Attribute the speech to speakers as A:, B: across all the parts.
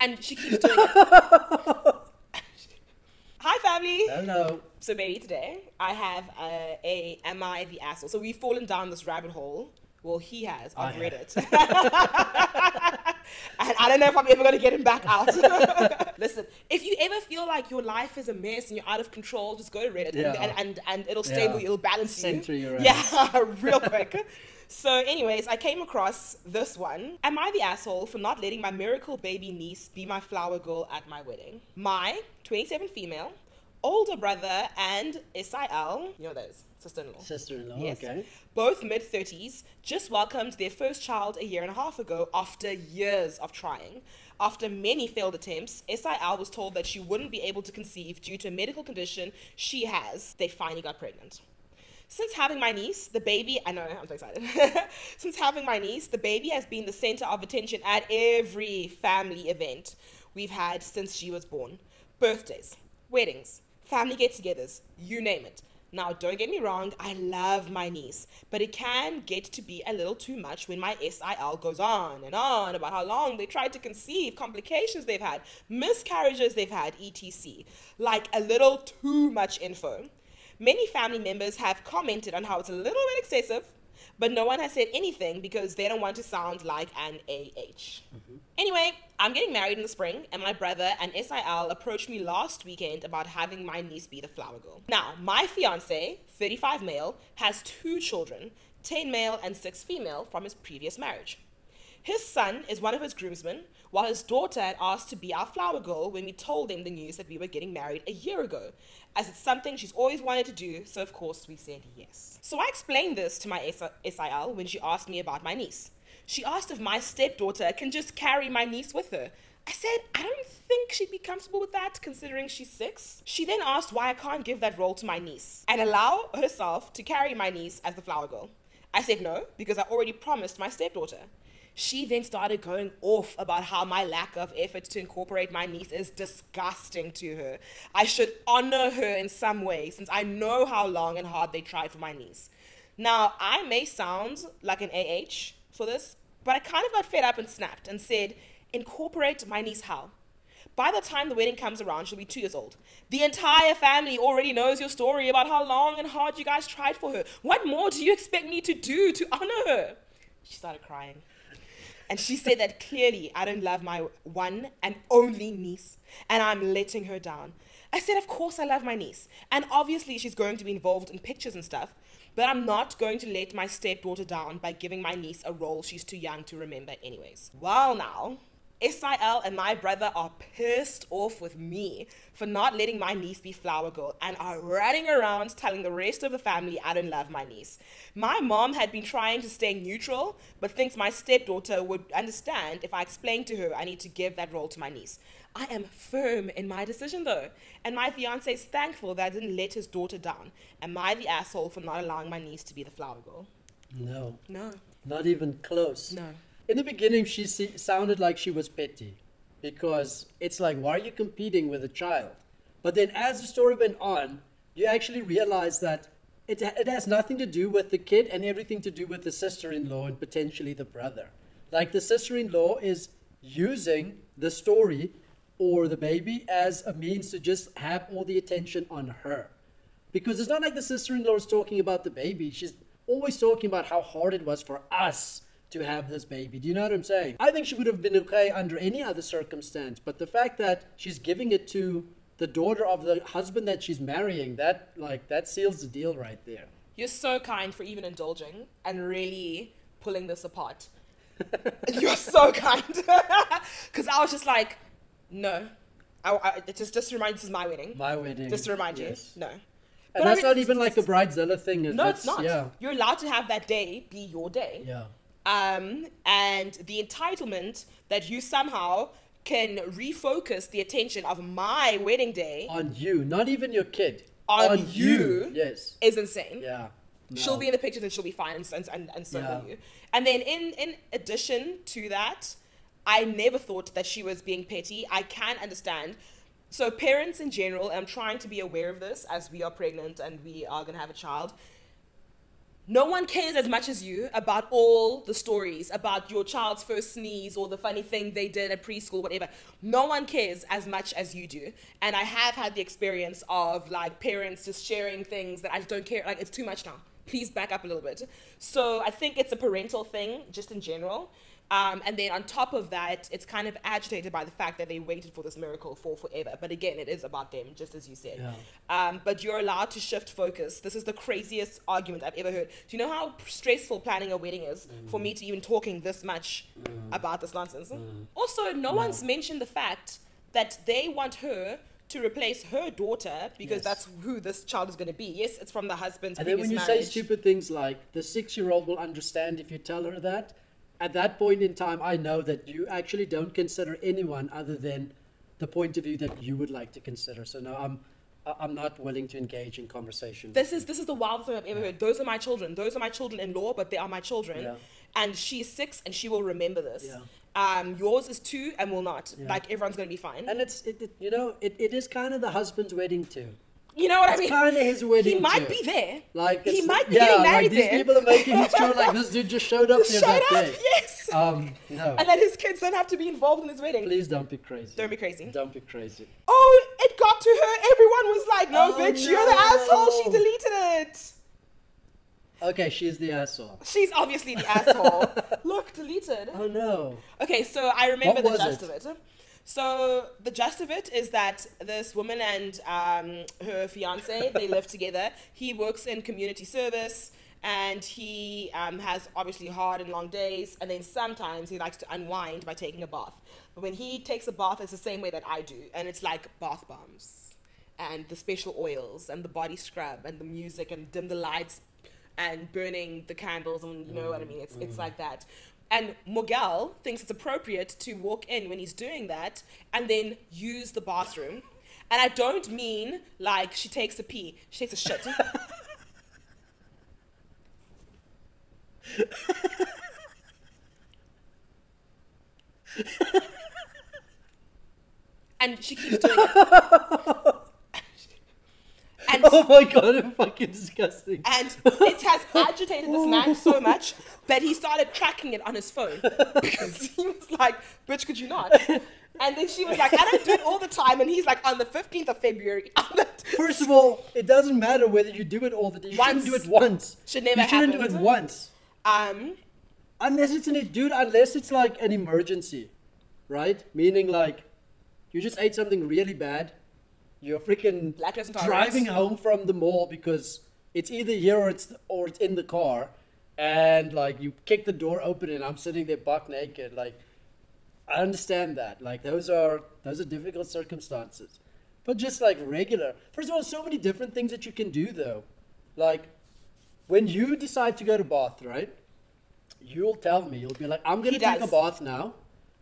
A: and she keeps doing it. Hi, family.
B: Hello.
A: So, baby, today I have a, a Am I the Asshole? So, we've fallen down this rabbit hole. Well, he has. I've read it. and I don't know if I'm ever going to get him back out. Listen, if you ever feel like your life is a mess and you're out of control, just go to Reddit
B: Yeah.
A: and, and, and, it'll stable
B: Yeah.
A: you, it'll balance
B: Center
A: you.
B: you around.
A: Yeah, real quick. So, anyways, I came across this one. Am I the asshole for not letting my miracle baby niece be my flower girl at my wedding? My 27 female, older brother, and SIL, you know those, sister in law.
B: Sister-in-law.
A: Yes.
B: Okay.
A: Both mid 30s just welcomed their first child a year and a half ago after years of trying. After many failed attempts, SIL was told that she wouldn't be able to conceive due to a medical condition she has. They finally got pregnant. Since having my niece, the baby, I know, I'm so excited. Since having my niece, the baby has been the center of attention at every family event we've had since she was born. Birthdays, weddings, family get togethers, you name it. Now, don't get me wrong, I love my niece, but it can get to be a little too much when my SIL goes on and on about how long they tried to conceive, complications they've had, miscarriages they've had, etc. Like a little too much info. Many family members have commented on how it's a little bit excessive, but no one has said anything because they don't want to sound like an AH. Anyway, I'm getting married in the spring, and my brother and SIL approached me last weekend about having my niece be the flower girl. Now, my fiance, 35 male, has two children 10 male and 6 female from his previous marriage. His son is one of his groomsmen, while his daughter had asked to be our flower girl when we told them the news that we were getting married a year ago, as it's something she's always wanted to do, so of course we said yes. So I explained this to my SIL when she asked me about my niece. She asked if my stepdaughter can just carry my niece with her. I said, I don't think she'd be comfortable with that considering she's six. She then asked why I can't give that role to my niece and allow herself to carry my niece as the flower girl. I said no because I already promised my stepdaughter. She then started going off about how my lack of effort to incorporate my niece is disgusting to her. I should honor her in some way since I know how long and hard they tried for my niece. Now, I may sound like an AH for this, but I kind of got fed up and snapped and said, incorporate my niece how? By the time the wedding comes around, she'll be two years old. The entire family already knows your story about how long and hard you guys tried for her. What more do you expect me to do to honor her? She started crying. And she said that clearly I don't love my one and only niece, and I'm letting her down. I said, Of course, I love my niece, and obviously she's going to be involved in pictures and stuff, but I'm not going to let my stepdaughter down by giving my niece a role she's too young to remember, anyways. Well, now, SIL and my brother are pissed off with me for not letting my niece be flower girl and are running around telling the rest of the family I don't love my niece. My mom had been trying to stay neutral, but thinks my stepdaughter would understand if I explained to her I need to give that role to my niece. I am firm in my decision though, and my fiance is thankful that I didn't let his daughter down. Am I the asshole for not allowing my niece to be the flower girl?
B: No.
A: No,
B: Not even close.
A: no.
B: In the beginning, she se- sounded like she was petty because it's like, why are you competing with a child? But then, as the story went on, you actually realize that it, it has nothing to do with the kid and everything to do with the sister in law and potentially the brother. Like, the sister in law is using the story or the baby as a means to just have all the attention on her. Because it's not like the sister in law is talking about the baby. She's always talking about how hard it was for us to have this baby. Do you know what I'm saying? I think she would have been okay under any other circumstance. But the fact that she's giving it to the daughter of the husband that she's marrying, that like that seals the deal right there.
A: You're so kind for even indulging and really pulling this apart. You're so kind. Because I was just like, no. I, I, it just, just to remind this is my wedding.
B: My wedding.
A: Just to remind
B: yes.
A: you. No.
B: And
A: But I
B: that's
A: mean,
B: not even like a bridezilla thing. is
A: No, it's not.
B: Yeah.
A: You're allowed to have that day be your day.
B: Yeah.
A: Um, and the entitlement that you somehow can refocus the attention of my wedding day
B: On you, not even your kid.
A: On you?
B: Yes.
A: is insane.
B: Yeah.
A: She'll be in the pictures and she'll be fine, and, and, and so
B: Yeah.
A: will you. And then, in, in addition to that, I never thought that she was being petty. I can understand. So, parents in general, I'm trying to be aware of this as we are pregnant and we are going to have a child. No one cares as much as you about all the stories about your child's first sneeze or the funny thing they did at preschool, whatever. No one cares as much as you do. And I have had the experience of like parents just sharing things that I just don't care. Like, it's too much now. Please back up a little bit. So I think it's a parental thing, just in general. Um, and then on top of that, it's kind of agitated by the fact that they waited for this miracle for forever. But again, it is about them, just as you said.
B: Yeah.
A: Um, but you're allowed to shift focus. This is the craziest argument I've ever heard. Do you know how stressful planning a wedding is for me to even talking this much about this nonsense? Also, no, one's mentioned the fact that they want her to replace her daughter because
B: Yes.
A: that's who this child is going to be. Yes, it's from the husband's
B: And then when you
A: marriage.
B: say stupid things like the six-year-old will understand if you tell her that, at that point in time, I know that you actually don't consider anyone other than the point of view that you would like to consider. So no, I'm I'm not willing to engage in conversation.
A: This is this is the wildest thing I've ever heard. Those are my children. Those are my children in law, but they are my children.
B: Yeah.
A: And she's six, and she will remember this.
B: Yeah.
A: Um, yours is two, and will not.
B: Yeah.
A: Like everyone's gonna be fine.
B: and it's it, it you know it, it is kind of the husband's wedding too.
A: You know what I mean?
B: kind of his wedding
A: He might
B: too.
A: be there.
B: Like
A: he might be
B: yeah,
A: getting
B: like
A: married
B: these
A: there.
B: people are making it show like this dude just showed up there
A: Shut
B: that
A: up,
B: day.
A: yes.
B: Um, no,
A: and that his kids don't have to be involved in his wedding.
B: please don't be crazy.
A: Don't be crazy.
B: Don't be crazy.
A: Oh, it got to her. Everyone was like, "No,
B: Oh,
A: bitch, you're the asshole." She deleted it.
B: Okay, she's the asshole.
A: She's obviously the asshole. Look, deleted.
B: Oh no.
A: Okay, so I remember
B: What
A: the gist of it. So the gist of it is that this woman and um, her fiance they live together. He works in community service, and he um, has obviously hard and long days. And then sometimes he likes to unwind by taking a bath. But when he takes a bath, it's the same way that I do, and it's like bath bombs, and the special oils, and the body scrub, and the music, and dim the lights, and burning the candles, and you know what I mean. It's it's like that. And Miguel thinks it's appropriate to walk in when he's doing that and then use the bathroom. And I don't mean like she takes a pee, she takes a shit. and she keeps doing it.
B: Oh my god, I'm fucking disgusting.
A: and it has agitated this man so much that he started tracking it on his phone because he was like, "Bitch, could you not?" And then she was like, "I don't do it all the time." And he's like, "On the fifteenth of February,
B: First of all, it doesn't matter whether you do it all the time. You shouldn't do it once.
A: Should never
B: You shouldn't do
A: happen.
B: it once.
A: um,
B: Unless it's an dude, unless it's like an emergency, right? Meaning like you just ate something really bad. You're freaking driving home from the mall because it's either here or it's or it's in the car, and like you kick the door open and I'm sitting there buck naked. Like I understand that. Like those are those are difficult circumstances. But just like regular. First of all, so many different things that you can do though. Like when you decide to go to bath, right? You'll tell me. You'll be like, I'm gonna take a bath now.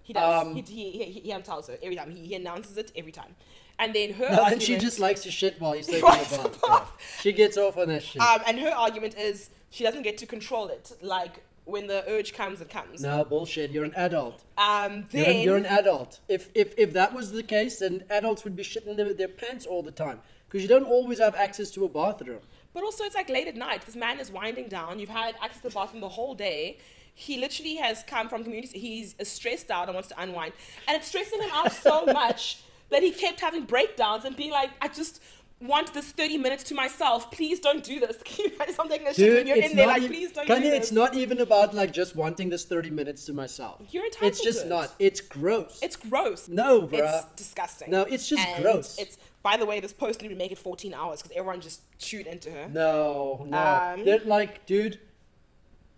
A: He does.
B: Um,
A: he, he, he, he tells her every time. He, he announces it every time. And then her
B: No, and she just likes to shit while he's taking a bath.
A: the
B: Yeah. She gets off on that shit.
A: um, and her argument is she doesn't get to control it. Like when the urge comes, it comes.
B: no bullshit. You're an adult.
A: Um,
B: You're
A: then
B: an, you're an adult. If, if if that was the case, then adults would be shitting their, their pants all the time because you don't always have access to a bathroom.
A: But also, it's like late at night. This man is winding down. You've had access to the bathroom the whole day. He literally has come from community. He's stressed out and wants to unwind. And it's stressing him out so much that he kept having breakdowns and being like, I just want this 30 minutes to myself. Please don't do this. Can you imagine something that
B: Dude,
A: when you're in there like,
B: ev-
A: please don't
B: Khanya,
A: do this.
B: it's not even about like just wanting this 30 minutes to myself.
A: You're entitled
B: It's just not. It's gross.
A: It's gross.
B: No,
A: It's disgusting.
B: No, it's just
A: And
B: gross.
A: It's by the way, this post didn't make it 14 hours because everyone just chewed into her.
B: No, no.
A: Um,
B: They're like, dude,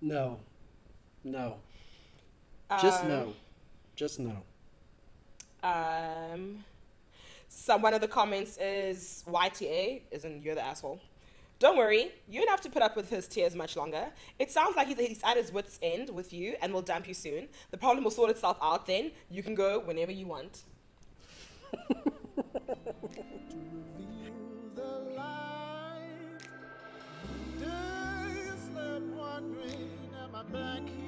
B: no. No. Just
A: Um,
B: no. Just no.
A: Um, some one of the comments is YTA, isn't you're the asshole. Don't worry, you don't have to put up with his tears much longer. It sounds like he's, he's at his wits' end with you and will dump you soon. The problem will sort itself out then. You can go whenever you want.